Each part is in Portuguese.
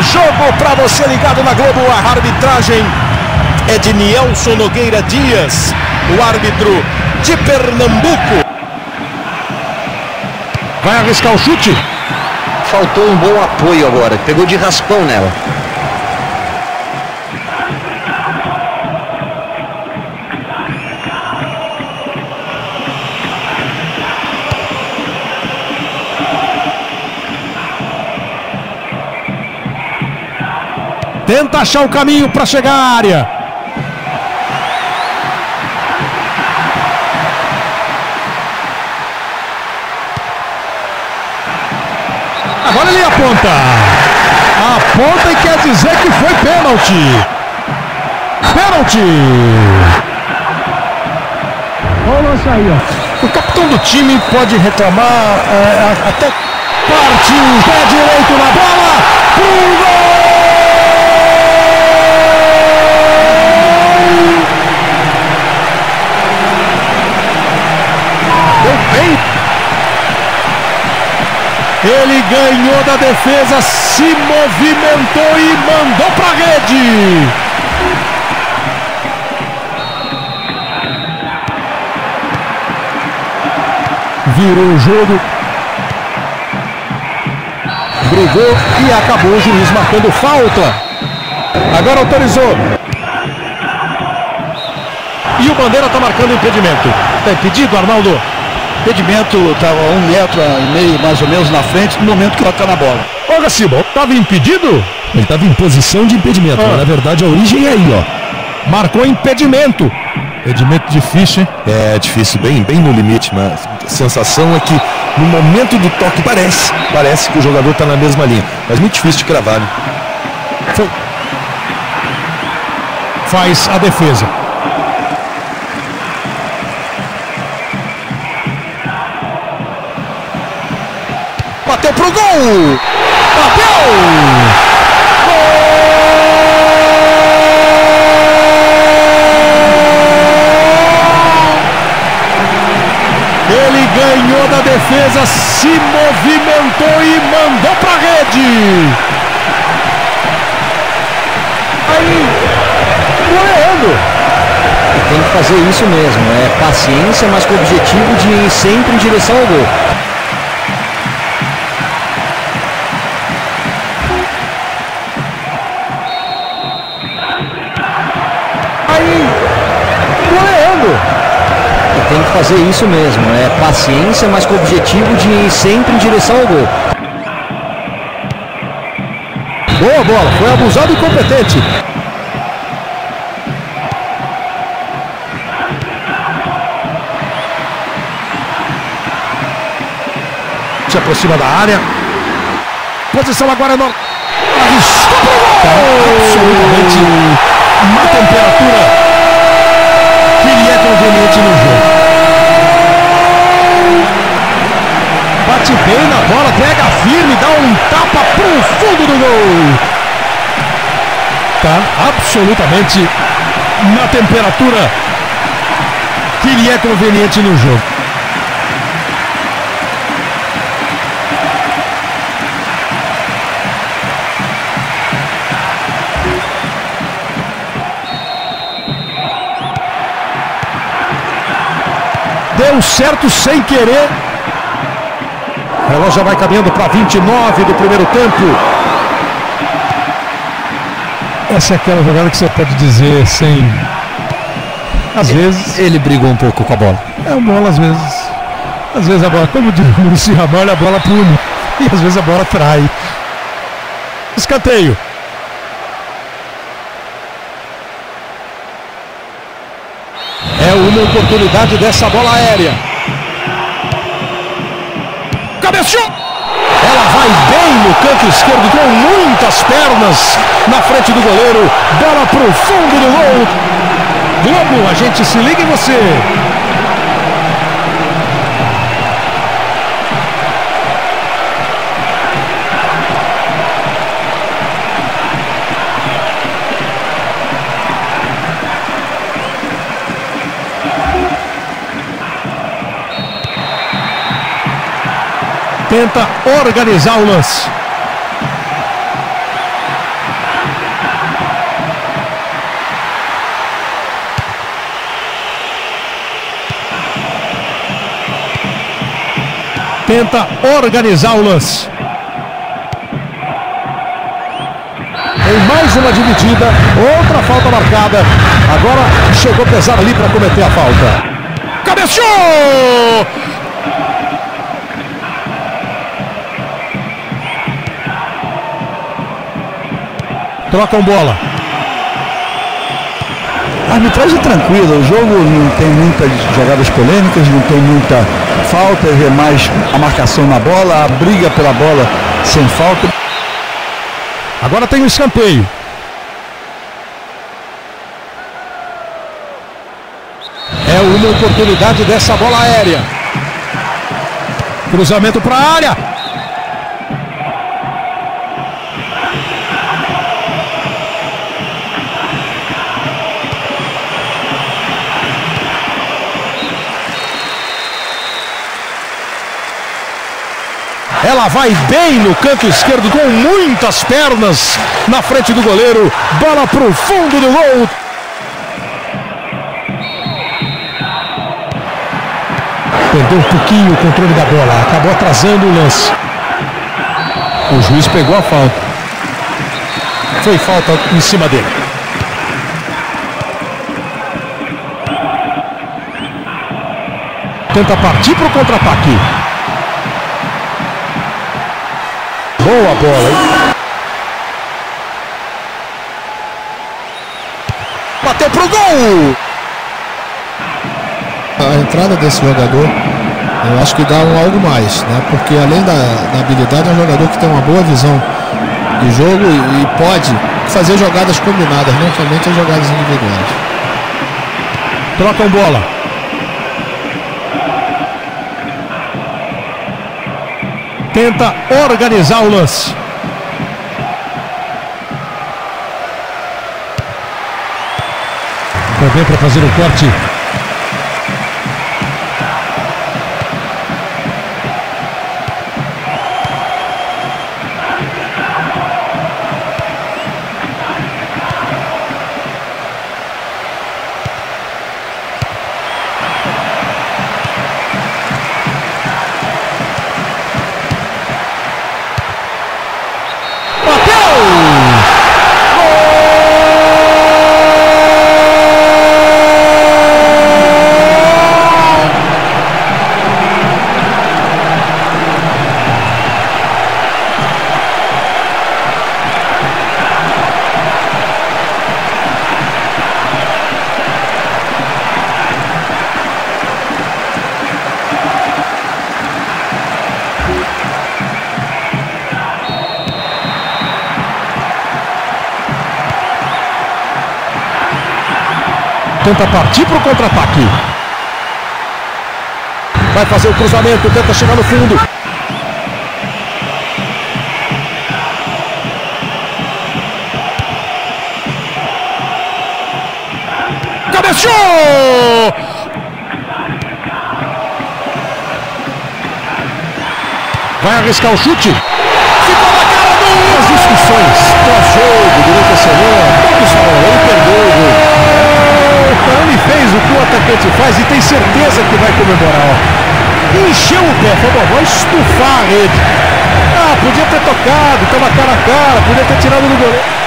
do jogo para você ligado na Globo. A arbitragem é de Nielson Nogueira Dias, o árbitro de Pernambuco. Vai arriscar o chute? Faltou um bom apoio agora. Pegou de raspão nela. Tenta achar o caminho para chegar à área. Agora ele aponta. Aponta e quer dizer que foi pênalti. Pênalti. O capitão do time pode reclamar é, até Partiu, pé direito na bola. Pro gol! Ele ganhou da defesa, se movimentou e mandou para rede. Virou o jogo. Brigou e acabou o juiz marcando falta. Agora autorizou. E o Bandeira está marcando impedimento. Está impedido, Arnaldo? impedimento estava um metro e meio mais ou menos na frente no momento que ela está na bola. Ô Gaciba, estava impedido? Ele estava em posição de impedimento, Ah. mas na verdade a origem é aí, ó. Marcou impedimento. Impedimento difícil, hein? É difícil, bem, bem no limite, mas a sensação é que no momento do toque parece, parece que o jogador está na mesma linha, mas muito difícil de cravar. Né? Foi. Faz a defesa. Bateu pro gol. Bateu! Ele ganhou da defesa, se movimentou e mandou pra rede. Aí, goleando. Tem que fazer isso mesmo. É paciência, mas com o objetivo de ir sempre em direção ao gol. Fazer isso mesmo. É paciência, mas com o objetivo de ir sempre em direção ao gol. Boa bola, foi abusado e competente. Se aproxima da área. Posição agora no. Arriscou pro gol! Absolutamente uma temperatura que lhe é conveniente no jogo. Bate bem na bola, pega firme, dá um tapa pro fundo do gol. Tá absolutamente na temperatura que lhe é conveniente no jogo. Deu certo sem querer. O relógio já vai caminhando para 29 do primeiro tempo. Essa é aquela jogada que você pode dizer sem. Às vezes. Ele brigou um pouco com a bola. É uma bola, às vezes. Às vezes a bola, como diz o Ramalho, a bola pune. E às vezes a bola trai. Escanteio. É uma oportunidade dessa bola aérea. Cabeceou! Ela vai bem no canto esquerdo com muitas pernas na frente do goleiro. Bola pro fundo do gol. Globo, a gente se liga em você. tenta organizar o lance. Tenta organizar o lance. Tem mais uma dividida, outra falta marcada. Agora chegou pesado ali para cometer a falta. Cabeceou! Trocam bola. A arbitragem é tranquila, o jogo não tem muitas jogadas polêmicas, não tem muita falta, é mais a marcação na bola, a briga pela bola sem falta. Agora tem o escanteio. É uma oportunidade dessa bola aérea. Cruzamento para a área. Ela vai bem no canto esquerdo com muitas pernas na frente do goleiro. Bola para o fundo do gol. Perdeu um pouquinho o controle da bola. Acabou atrasando o lance. O juiz pegou a falta. Foi falta em cima dele. Tenta partir para o contra-ataque. Boa bola, hein? Bateu pro gol! A entrada desse jogador, eu acho que dá um algo mais, né? Porque além da, da habilidade, é um jogador que tem uma boa visão de jogo e, e pode fazer jogadas combinadas, não somente as jogadas individuais. Trocam bola. Tenta organizar o lance. Bem para fazer o corte. Tenta partir para o contra-ataque. Vai fazer o cruzamento, tenta chegar no fundo. Cabeceou! Vai arriscar o chute. Ficou na cara do... As discussões pós-jogo, durante a semana, todos falam, ele perdeu faz e tem certeza que vai comemorar. Ó. Encheu o pé, falou, vou estufar a rede. Ah, podia ter tocado, estava cara a cara, podia ter tirado do goleiro.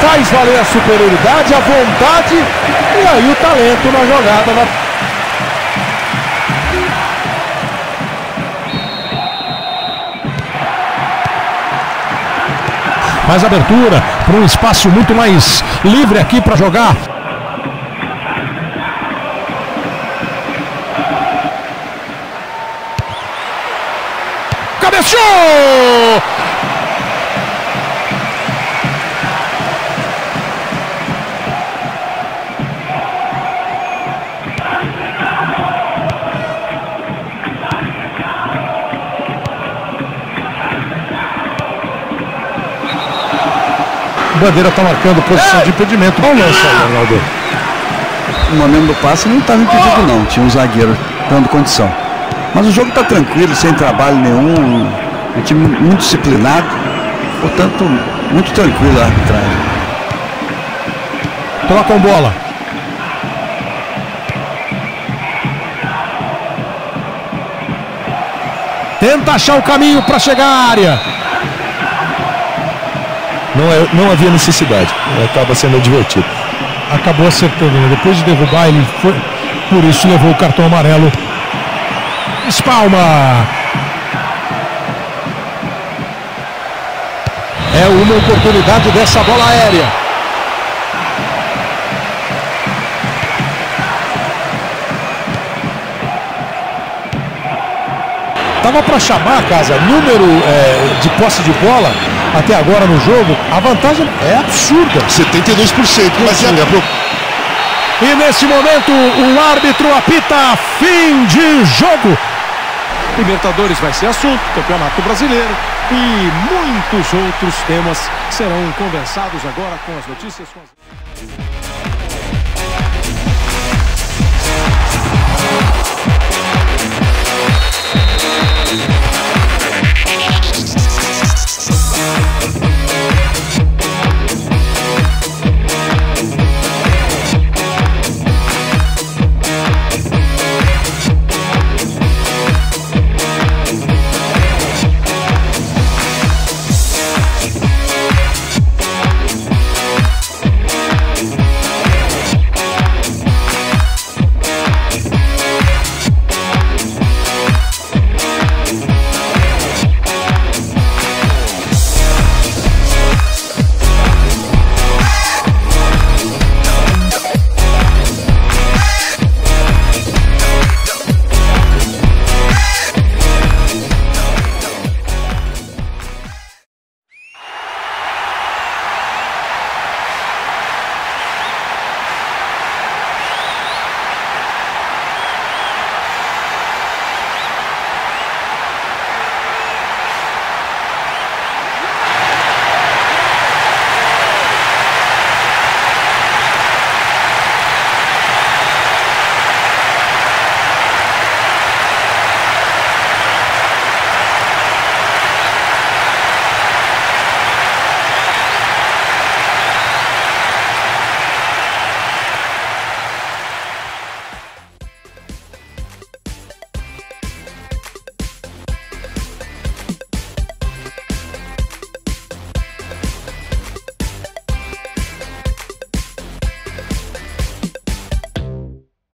Faz valer a superioridade, a vontade e aí o talento na jogada. Na... Faz abertura para um espaço muito mais livre aqui para jogar. Cabeceou! Bandeira está marcando posição de impedimento. Bom lance aí, No momento do passe não estava impedido não. Tinha um zagueiro dando condição. Mas o jogo está tranquilo, sem trabalho nenhum. Um time muito disciplinado. Portanto, muito tranquilo a arbitragem. Trocam bola. Tenta achar o caminho para chegar à área. Não, é, não havia necessidade. Acaba sendo advertido. Acabou acertando. né? Depois de derrubar, ele foi. Por isso levou o cartão amarelo. Espalma. É uma oportunidade dessa bola aérea. Tava para chamar, casa, número é, de posse de bola até agora no jogo, a vantagem é absurda. 72%, mas é E nesse momento o árbitro apita fim de jogo. Libertadores vai ser assunto, Campeonato Brasileiro e muitos outros temas serão conversados agora com as notícias. Com as...